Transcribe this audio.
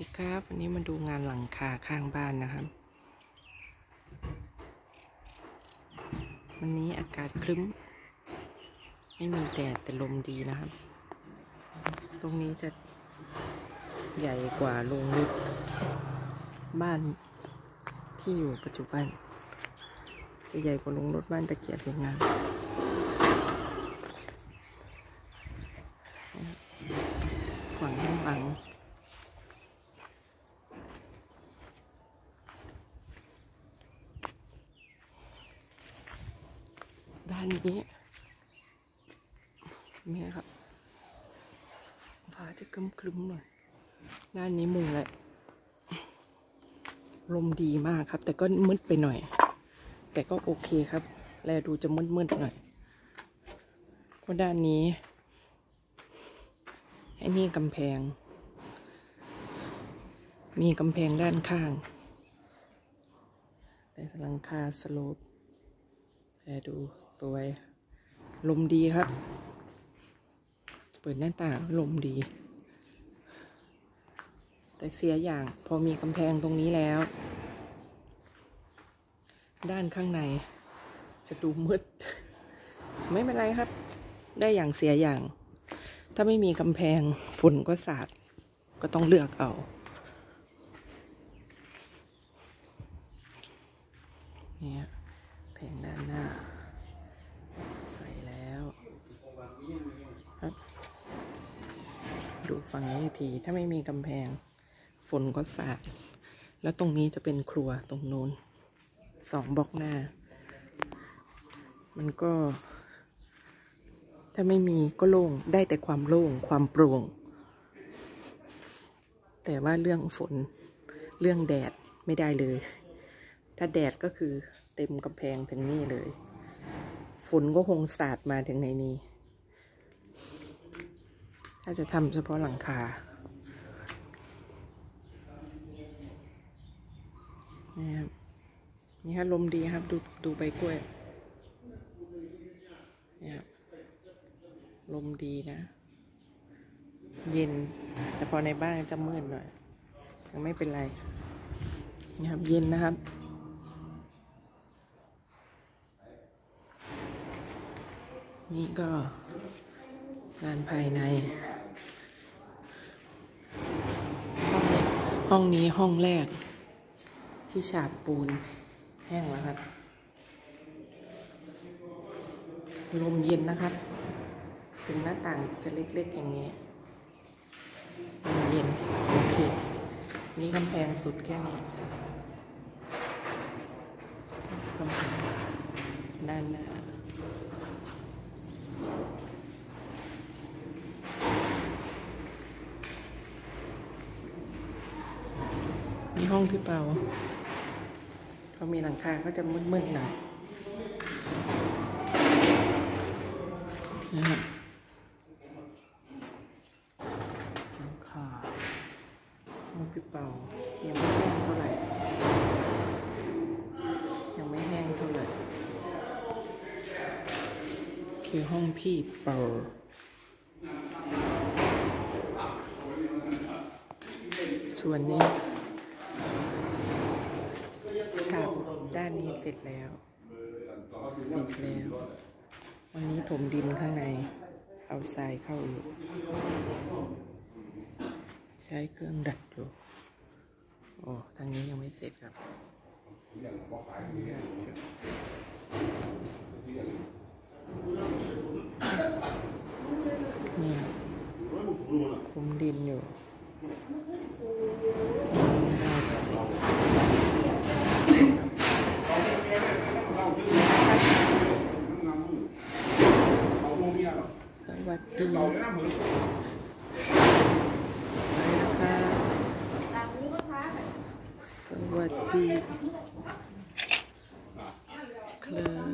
ดีครับวันนี้มาดูงานหลังคาข้างบ้านนะครับ วันนี้อากาศครึ้ม ไม่มีแดดแต่ลมดีนะครับ ตรงนี้จะใหญ่กว่าโรงรถบ้านที่อยู่ปัจจุบัน จะใหญ่กว่าโรงรถบ้านตะเกียบเรียงงาน ฝั่งข้างหลัง ด้านนี้นี่ครับฟ้าจะครึ้มๆหน่อย ด้านนี้มุงแหละลมดีมากครับ แต่ก็มืดไปหน่อย แต่ก็โอเคครับ แลดูจะมืดๆหน่อยเพราะด้านนี้ไอ้นี่กำแพง มีกำแพงด้านข้าง แต่หลังคาสโลป แต่ดูสวย ลมดีครับ เปิดหน้าต่างลมดี แต่เสียอย่างพอมีกำแพงตรงนี้แล้ว ด้านข้างในจะดูมืด ไม่เป็นไรครับ ได้อย่างเสียอย่าง ถ้าไม่มีกำแพงฝุ่นก็สาด ก็ต้องเลือกเอาเนี่ย แผงด้านหน้า ใส่แล้วครับดูฝั่งนี้ทีถ้าไม่มีกำแพง ฝนก็สาด แล้วตรงนี้จะเป็นครัวตรงนู้นสองบล็อกหน้า มันก็ ถ้าไม่มีก็โล่งได้แต่ความโล่งความโปร่ง แต่ว่าเรื่องฝนเรื่องแดดไม่ได้เลย ถ้าแดดก็คือ เต็มกำแพงถึงนี่เลย ฝนก็คงสาดมาถึงในนี้ ถ้าจะทำเฉพาะหลังคานี่ครับนี่ฮะลมดีครับ ดูดูใบกล้วยนี่ครับลมดีนะ เย็น แต่พอในบ้านจะมืดหน่อยยังไม่เป็นไรนี่ครับเย็นนะครับ นี่ก็งานภายใน ห้องนี้ห้องแรก ที่ฉาบปูนแห้งแล้วครับลมเย็นนะครับ ถึงหน้าต่างจะเล็ก ๆ อย่างนี้ลมเย็น โอเค นี่กำแพงสุดแค่นี้กำแพงด้านหน้า นี่ ห้องพี่เปาเขามีหลังคาก็จะมืดๆหน่อยนะครับหลังคาห้องพี่เปายังไม่แห้งเท่าไหร่ ยังไม่แห้งเท่าไหร่ คือห้องพี่เปาส่วนนี้ ฉาบด้านนี้เสร็จแล้ว เสร็จแล้ว วันนี้ถมดินข้างใน เอาทรายเข้าอยู่ใช้เครื่องดัดอยู่ โอ้ทางนี้ยังไม่เสร็จครับดัดอยู่นี่คุมดินอยู่น่า วัสดีสวัสดี เคลอ